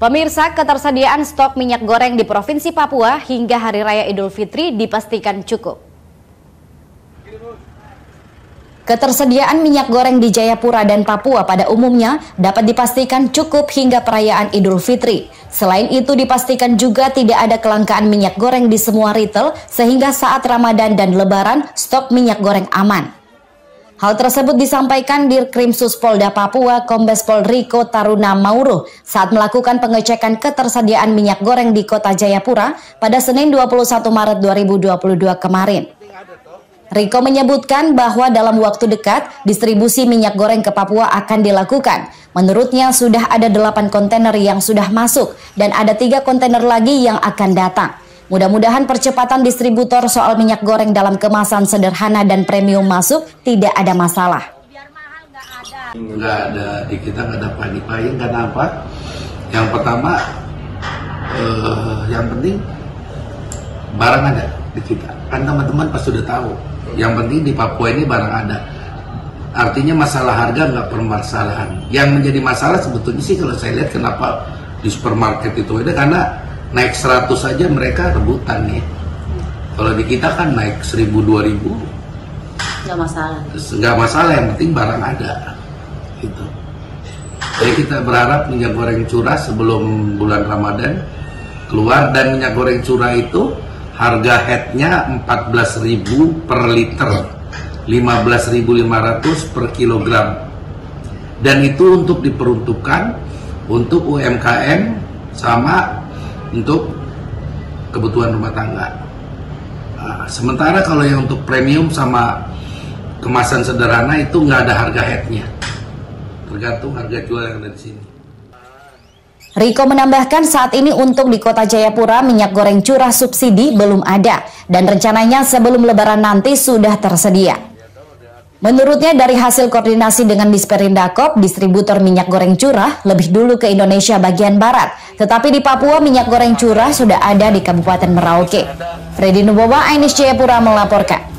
Pemirsa, ketersediaan stok minyak goreng di Provinsi Papua hingga Hari Raya Idul Fitri dipastikan cukup. Ketersediaan minyak goreng di Jayapura dan Papua pada umumnya dapat dipastikan cukup hingga perayaan Idul Fitri. Selain itu dipastikan juga tidak ada kelangkaan minyak goreng di semua retail sehingga saat Ramadan dan Lebaran stok minyak goreng aman. Hal tersebut disampaikan di Krimsus Polda Papua Kombes Pol Riko Taruna Mauro saat melakukan pengecekan ketersediaan minyak goreng di Kota Jayapura pada Senin 21 Maret 2022 kemarin. Riko menyebutkan bahwa dalam waktu dekat distribusi minyak goreng ke Papua akan dilakukan. Menurutnya sudah ada 8 kontainer yang sudah masuk dan ada tiga kontainer lagi yang akan datang. Mudah-mudahan percepatan distributor soal minyak goreng dalam kemasan sederhana dan premium masuk tidak ada masalah. Enggak ada di kita nggak ada panik-panik karena apa? Yang pertama, eh, yang penting barang ada di kita. Kan teman-teman pasti sudah tahu. Yang penting di Papua ini barang ada. Artinya masalah harga nggak permasalahan. Yang menjadi masalah sebetulnya sih kalau saya lihat kenapa di supermarket itu ada karena naik 100 saja mereka rebutan nih. Kalau di kita kan naik 1000 2000 nggak masalah. Nggak masalah yang penting barang ada. Gitu. Jadi kita berharap minyak goreng curah sebelum bulan Ramadan keluar. Dan minyak goreng curah itu harga headnya 14.000 per liter. 15.500 per kilogram. Dan itu untuk diperuntukkan untuk UMKM sama untuk kebutuhan rumah tangga. Nah, sementara kalau yang untuk premium sama kemasan sederhana itu nggak ada harga headnya, tergantung harga jual yang ada di sini. Riko menambahkan saat ini untuk di kota Jayapura minyak goreng curah subsidi belum ada dan rencananya sebelum lebaran nanti sudah tersedia. Menurutnya dari hasil koordinasi dengan Disperindakop, distributor minyak goreng curah lebih dulu ke Indonesia bagian barat. Tetapi di Papua minyak goreng curah sudah ada di Kabupaten Merauke. Freddy Nubowa, Ainis Jayapura melaporkan.